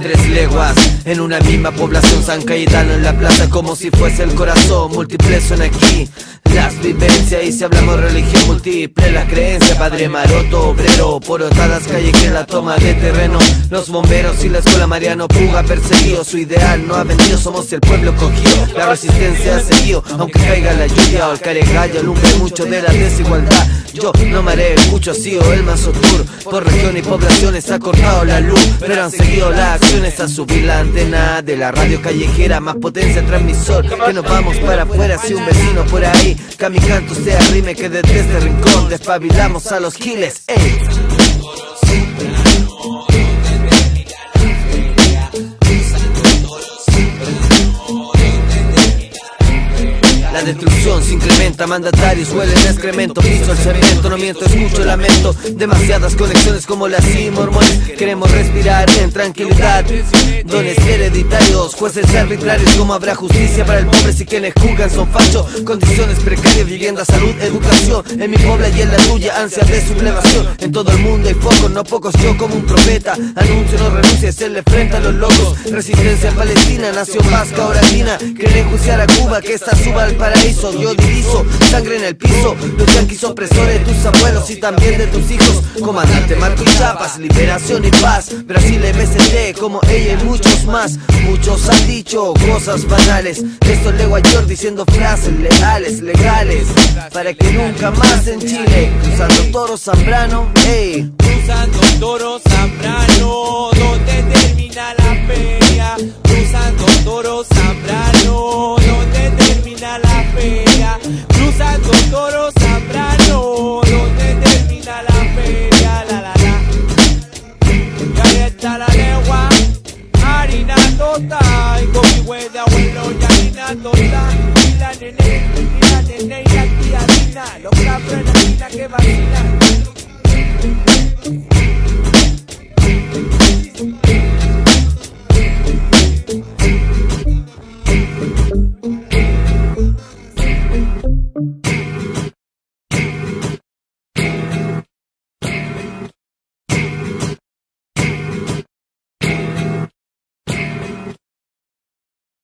Tres leguas en una misma población San Cayetano en la plaza como si fuese el corazón Múltiples son aquí las vivencias y si hablamos religión múltiple la creencia Padre Maroto, obrero, por otras calles que la toma de terreno Los bomberos y la escuela Mariano Puga perseguido Su ideal no ha vendido, somos el pueblo cogido La resistencia ha seguido, aunque caiga la lluvia o el caregallo Alumbre mucho de la desigualdad yo no me escucho, ha sido el más tour Por región y poblaciones ha cortado la luz Pero han seguido las acciones a subir la antena De la radio callejera, más potencia transmisor Que nos vamos para afuera si un vecino por ahí Que mi canto sea rime que desde este rincón Despabilamos a los giles, ey La destrucción se incrementa, mandatarios huelen excremento Piso el cemento, no miento, escucho lamento Demasiadas conexiones como las y mormones Queremos respirar en tranquilidad Dones hereditarios, jueces arbitrarios Como habrá justicia para el pobre si quienes juzgan son fachos Condiciones precarias, vivienda, salud, educación En mi pueblo y en la tuya, ansia de sublevación. En todo el mundo hay focos, no pocos Yo como un profeta, anuncio no renuncia le frente a los locos. Resistencia en Palestina, nación vasca latina Quieren enjuiciar a Cuba, que esta suba al paraíso. Yo diviso sangre en el piso Los yanquis opresores, tus abuelos y también de tus hijos. Comandante Marco y Chapas, liberación y paz. Brasil MST como ella y muchos más Muchos han dicho cosas banales. Esto es York diciendo frases leales, legales. Para que nunca más en Chile Cruzando Toro Zambrano, ey. Cruzando Toro Zambrano Donde termina la feria Cruzando Toro Zambrano Donde termina la feria Cruzando Toro Zambrano Y la nene, y la nene y la tía Dina la esquina que vacina